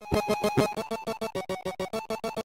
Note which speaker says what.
Speaker 1: you.